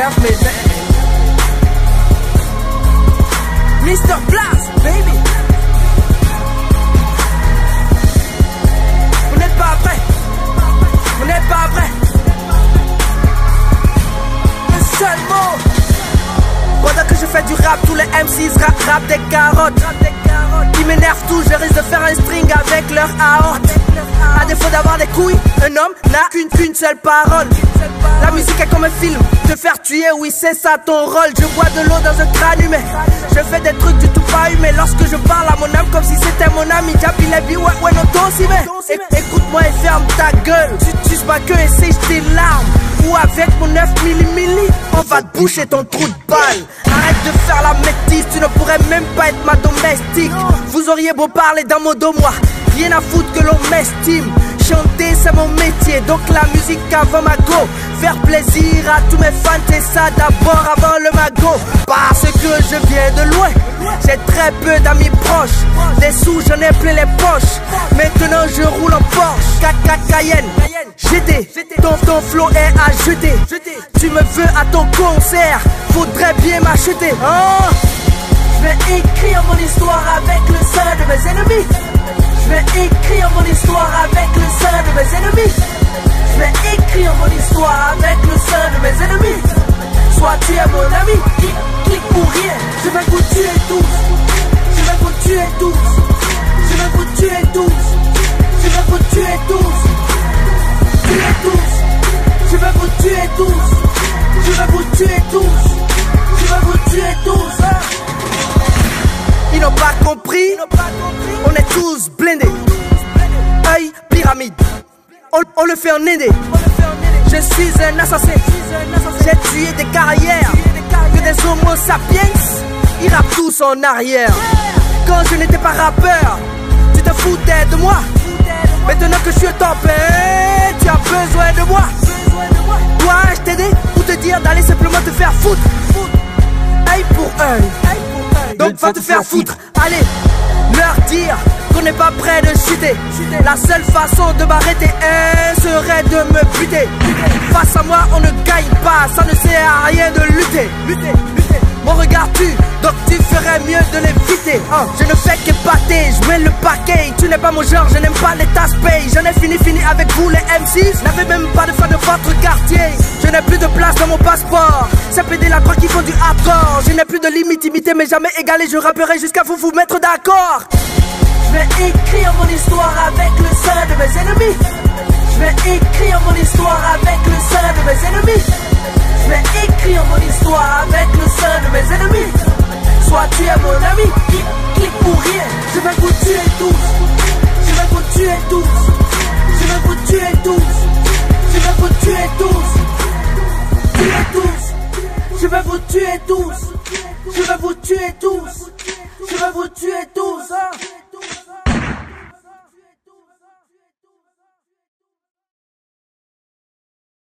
self-made man. Mr. Blast, baby. Vous n'êtes pas prêts. Vous n'êtes pas prêts. Un seul mot. Pendant que je fais du rap, tous les MCs rap, rap des carottes. Qui m'énervent tous, je risque de faire un string avec leur aorte. Défaut d'avoir des couilles, un homme n'a qu'une seule parole. La musique est comme un film, te faire tuer, oui c'est ça ton rôle. Je bois de l'eau dans un crâne humain. Je fais des trucs du tout pas humain. Lorsque je parle à mon âme comme si c'était mon ami, Jabi Levi, ouais, ouais, non, mais. É- Écoute-moi et ferme ta gueule. Tu tues pas que et sèche tes larmes. Ou avec mon 9 milli on va te boucher ton trou de balle. Arrête de faire la métisse, tu ne pourrais même pas être ma domestique. Vous auriez beau parler d'un mot de moi, rien à foutre que l'on m'estime. Chanter c'est mon métier, donc la musique avant ma go. Faire plaisir à tous mes fans, c'est ça d'abord avant le magot. Parce que je viens de loin, j'ai très peu d'amis proches. Des sous, j'en ai plein les poches. Maintenant je roule en Porsche, caca Cayenne. GT, ton, ton flow est à jeter. Tu me veux à ton concert, faudrait bien m'acheter. Oh, je vais écrire mon histoire avec le sang de mes ennemis. Je vais écrire mon histoire avec ennemis. Je vais écrire mon histoire avec le sang de mes ennemis. Soit tu es mon ami, clique, clique pour rien? Je vais vous tuer tous. Je vais vous tuer tous. Je vais vous tuer tous. Je vais vous tuer tous. Tuer tous. Je vais vous tuer tous. Je vais vous tuer tous. Je vais vous tuer tous. Ils n'ont pas compris. On est tous blindés. Œil, pyramide. On, on le fait en aidé. Je suis un assassin. J'ai tué des carrières. Que des homo sapiens. Ils rappent tous en arrière. Quand je n'étais pas rappeur, tu te foutais de moi. Maintenant que je suis top, tu as besoin de moi. Dois-je t'aider ou te dire d'aller simplement te faire foutre Œil pour œil. Donc va te faire foutre. Allez, leur dire qu'on n'est pas prêt de chuter. La seule façon de m'arrêter serait de me buter. Face à moi, on ne gagne pas. Ça ne sert à rien de lutter. Mon regard tue, donc tu ferais mieux de l'éviter. Hein, je ne fais que je mets le paquet. Tu n'es pas mon genre, je n'aime pas les tasse paye. J'en ai fini, fini avec vous, les M6. N'avez même pas de fan de votre quartier. Je n'ai plus de place dans mon passeport. C'est pédé la droite qui font du hardcore. Je n'ai plus de limite imité, mais jamais égalé. Je rapperai jusqu'à vous vous mettre d'accord. Je vais écrire mon histoire avec le sang de mes ennemis. Je vais écrire mon histoire avec le sang de mes ennemis. Je vais écrire mon histoire avec le sang de mes ennemis. Soit tu es mon ami, clique, clique pour rien. Je vais vous tuer tous. Je vais vous tuer tous. Je vais vous tuer tous. Je vais vous tuer tous. Tuer tous. Je vais vous tuer tous. Je vais vous tuer tous. Je vais vous tuer tous.